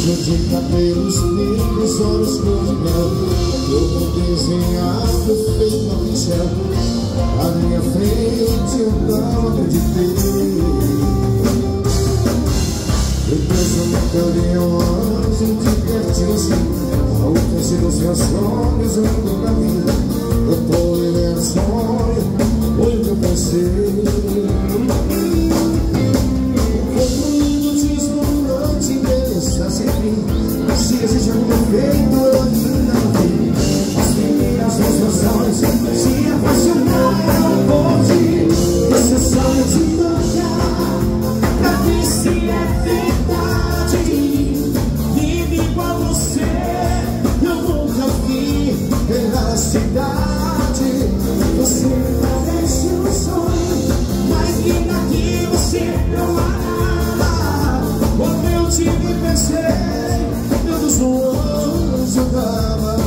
Rosa de cabelos negros, olhos cor de mel Todo desenhado, feito no pincel. À minha frente eu não acreditei. Depois eu nunca vi um anjo de pertinho Ao fechar dos meus sonhos, eu ando perfeito eu ainda não vi As meninas meus olhos se apaixonaram por ti. Esse sonho de tocar pra ver se é verdade. Vive igual você, eu nunca vi pela cidade. Você Zagama